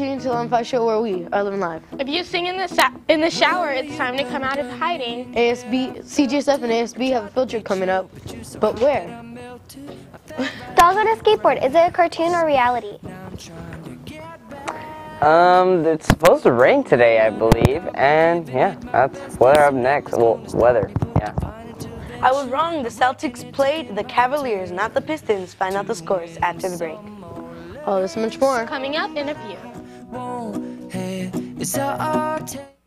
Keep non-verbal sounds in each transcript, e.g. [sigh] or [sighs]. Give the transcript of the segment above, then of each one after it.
on 5 show where we are living live. If you sing in the in the shower, it's time to come out of hiding. ASB, CJSF and ASB have a field trip coming up, but where? [laughs] Dolls on a skateboard. Is it a cartoon or reality? Um, it's supposed to rain today, I believe, and yeah, that's weather up next. Well, weather, yeah. I was wrong. The Celtics played the Cavaliers, not the Pistons. Find out the scores after the break. All this and much more. Coming up in a few. Hey, it's our Now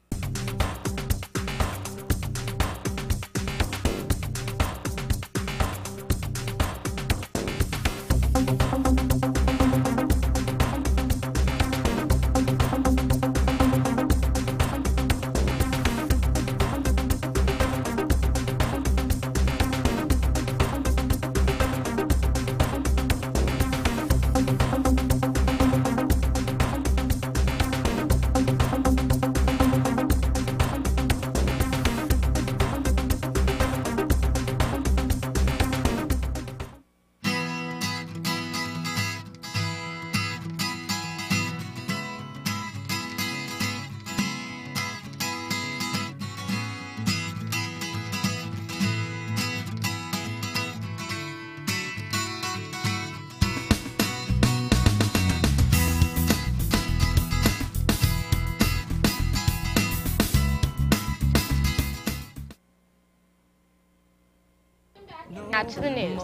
to the news.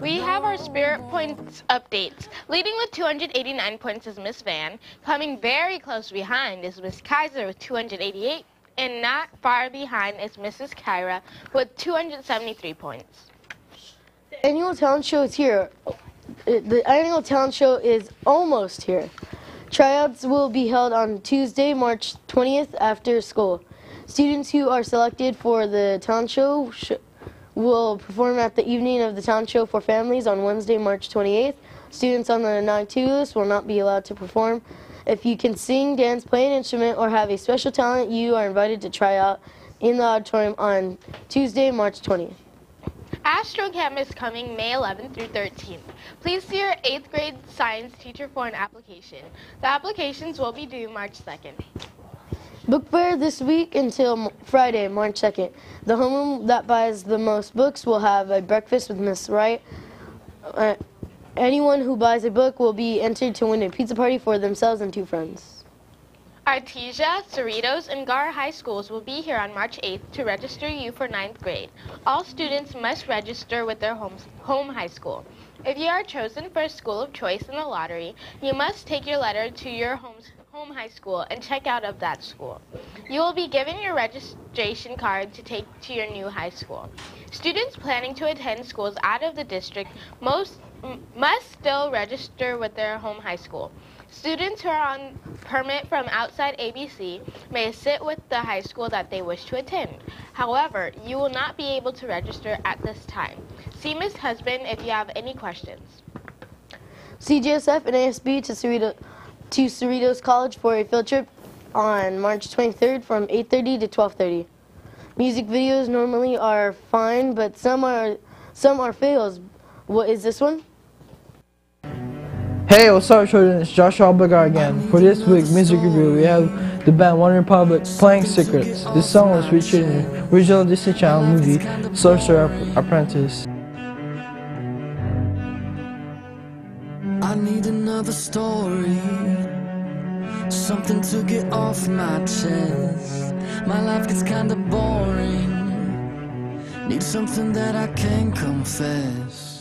We have our Spirit Points updates. Leading with 289 points is Miss Van. Coming very close behind is Miss Kaiser with 288. And not far behind is Mrs. Kyra with 273 points. The annual talent show is here. Uh, The annual talent show is almost here. Tryouts will be held on Tuesday, March 20th after school. Students who are selected for the talent show sh- will perform at the evening of the talent show for families on Wednesday, March 28th. Students on the 9-2 list will not be allowed to perform. If you can sing, dance, play an instrument, or have a special talent, you are invited to try out in the auditorium on Tuesday, March 20th. Astro Camp is coming May 11th through 13th. Please see your 8th grade science teacher for an application. The applications will be due March 2nd. Book fair this week until Friday, March 2nd. The homeroom that buys the most books will have a breakfast with Miss Wright. Uh, anyone who buys a book will be entered to win a pizza party for themselves and two friends. Artesia, Cerritos, and Gahr High Schools will be here on March 8th to register you for 9th grade. All students must register with their home high school. If you are chosen for a school of choice in the lottery, you must take your letter to your home, home high school and check out of that school. You will be given your registration card to take to your new high school. Students planning to attend schools out of the district most, must still register with their home high school. Students who are on permit from outside ABC may sit with the high school that they wish to attend. However, you will not be able to register at this time. See Ms. Husband if you have any questions. CJSF and ASB to, Cerrito, to Cerritos College for a field trip on March 23rd from 8:30 to 12:30. Music videos normally are fine, but some are some are fails. What is this one? Hey, what's up, children? It's Josh Albagar again. For this week's music review, we have the band One Republic playing Secrets. This song was featured in the original Disney Channel movie Sorcerer Apprentice. I need another story. Something to get off my chest. My life gets kinda boring. Need something that I can confess.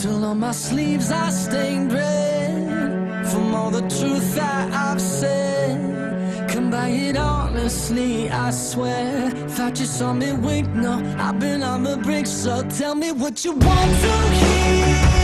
Till on my sleeves I stained red from all the truth that I've said. Come by it honestly, I swear. Thought you saw me wink, no, I've been on the brink. So tell me what you want to hear.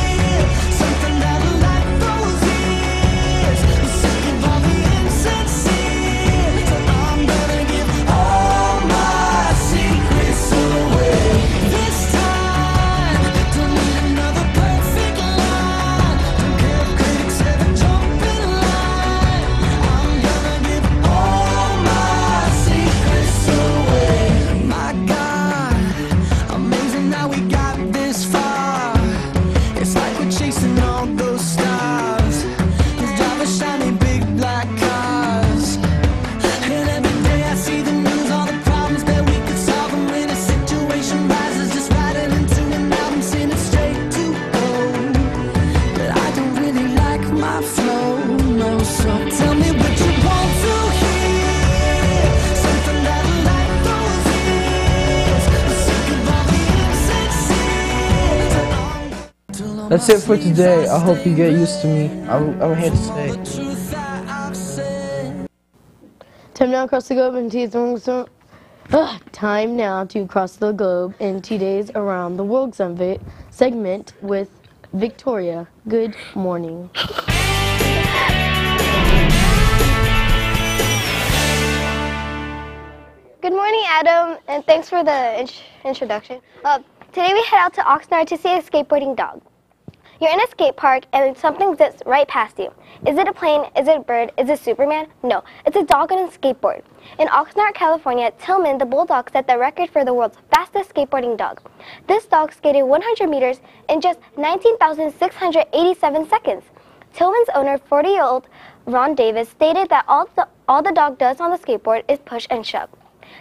That's it for today. I hope you get used to me. I'm, I'm here to stay. Time now to cross the globe in two days. Uh, time now to cross the globe in two days around the world segment with Victoria. Good morning. Good morning, Adam, and thanks for the int- introduction. Uh, today we head out to Oxnard to see a skateboarding dog. You're in a skate park and something zips right past you. Is it a plane? Is it a bird? Is it Superman? No, it's a dog on a skateboard. In Oxnard, California, Tillman the Bulldog set the record for the world's fastest skateboarding dog. This dog skated 100 meters in just 19,687 seconds. Tillman's owner, 40-year-old Ron Davis, stated that all the, all the dog does on the skateboard is push and shove.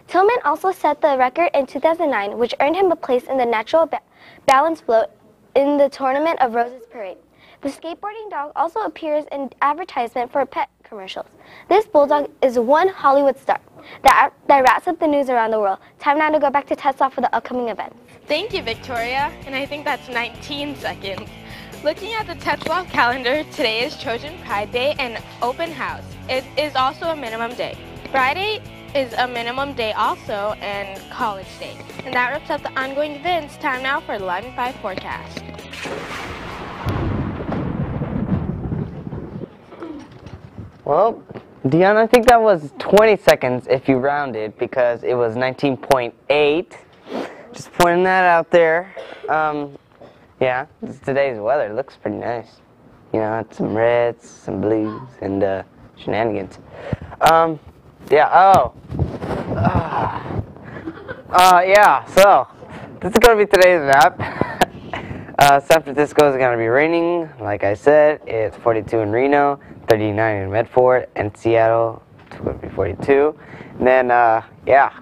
Tillman also set the record in 2009, which earned him a place in the natural ba- balance float in the Tournament of Roses parade. The skateboarding dog also appears in advertisement for pet commercials. This bulldog is one Hollywood star that, that wraps up the news around the world. Time now to go back to off for the upcoming events. Thank you, Victoria. And I think that's 19 seconds. Looking at the Tetzlaff calendar, today is Trojan Pride Day and Open House. It is also a minimum day. Friday is a minimum day also and College Day. And that wraps up the ongoing events. Time now for the Live and 5 forecast. Well, Dion, I think that was 20 seconds if you rounded because it was 19.8. Just pointing that out there. Um, yeah, today's weather looks pretty nice. You know, it's some reds, some blues, and uh, shenanigans. Um, yeah, oh. [sighs] Uh, yeah, so this is going to be today's map. [laughs] uh, San Francisco is going to be raining. Like I said, it's 42 in Reno, 39 in Medford, and Seattle, it's going to be 42. And then, uh, yeah,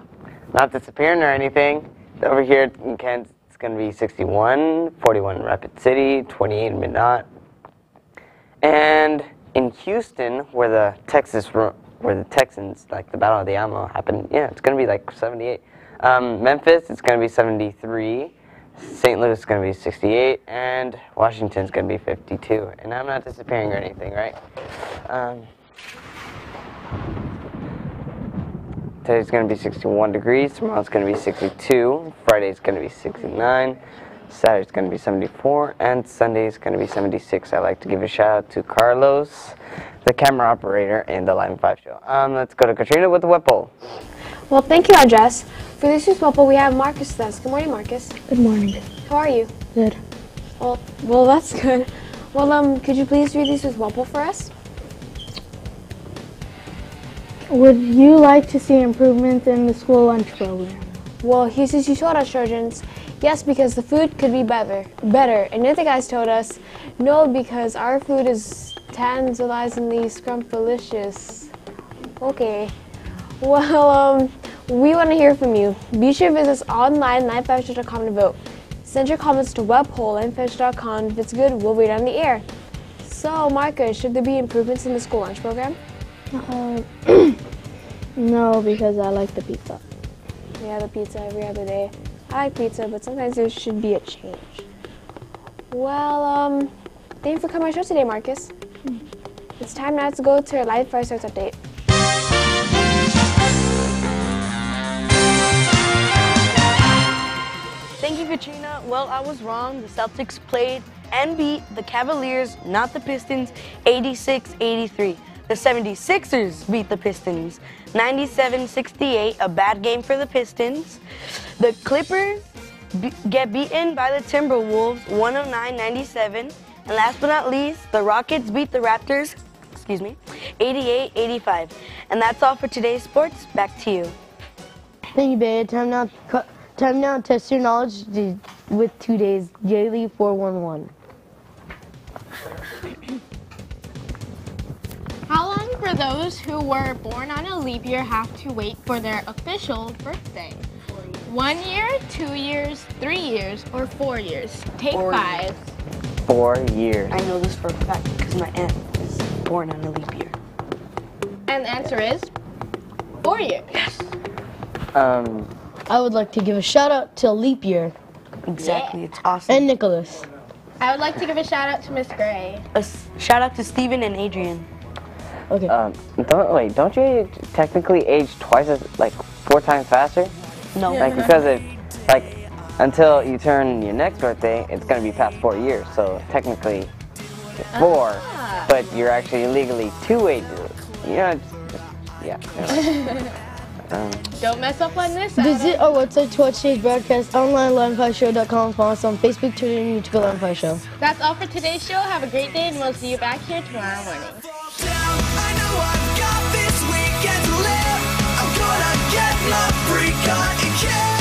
not disappearing or anything. Over here in Kent, it's going to be 61, 41 in Rapid City, 28 in Minot. And in Houston, where the Texas, where the Texans, like the Battle of the Alamo happened, yeah, it's gonna be like 78. Um, Memphis, it's gonna be 73. St. Louis is gonna be 68, and Washington's gonna be 52. And I'm not disappearing or anything, right? Um, Today's gonna be 61 degrees. Tomorrow's gonna be 62. Friday's gonna be 69. Saturday's gonna be 74, and Sunday's gonna be 76. I'd like to give a shout out to Carlos, the camera operator in the Live Five show. Um, let's go to Katrina with the Web Poll. Well, thank you, Andres. For this week's Web Poll, we have Marcus with us. Good morning, Marcus. Good morning. How are you? Good. Well, well, that's good. Well, um, could you please read this week's Web Poll for us? Would you like to see improvements in the school lunch program? Well, he says you told us, Trojans, yes, because the food could be better. Better, and then the guys told us, no, because our food is tantalizingly scrumptious. Okay. Well, um, we want to hear from you. Be sure to visit us online, livefashion.com to vote. Send your comments to webhole.livefashion.com. If it's good, we'll read on the air. So, Marcus, should there be improvements in the school lunch program? Uh, [clears throat] no, because I like the pizza. We have a pizza every other day. I like pizza, but sometimes there should be a change. Well, um, thank you for coming on our show today, Marcus. It's time now to go to our live fire starts update. Thank you, Katrina. Well, I was wrong. The Celtics played and beat the Cavaliers, not the Pistons, 86 83. The 76ers beat the Pistons 97 68, a bad game for the Pistons. The Clippers get beaten by the Timberwolves 109 97. And last but not least, the Rockets beat the Raptors, excuse me, 88 85. And that's all for today's sports. Back to you. Thank you, babe. Time now, time now test your knowledge with today's Daily 411. Those who were born on a leap year have to wait for their official birthday? One year, two years, three years, or four years? Take Four five. Four years. I know this for a fact because my aunt is born on a leap year. And the answer is four years. Yes. Um, I would like to give a shout out to Leap Year Exactly, it's awesome. and Nicholas. I would like to give a shout out to Miss Gray. A s- shout out to Steven and Adrian. Okay. Um, don't wait. Don't you technically age twice as like four times faster? No. Like because it, like, until you turn your next birthday, it's gonna be past four years. So technically, it's four, but you're actually legally two ages. You know, just, yeah. anyway. [laughs] um, Don't mess up on this. Visit our website to watch today's broadcast online, 11 Follow us on Facebook, Twitter, and YouTube at 11 Show. That's all for today's show. Have a great day, and we'll see you back here tomorrow morning. I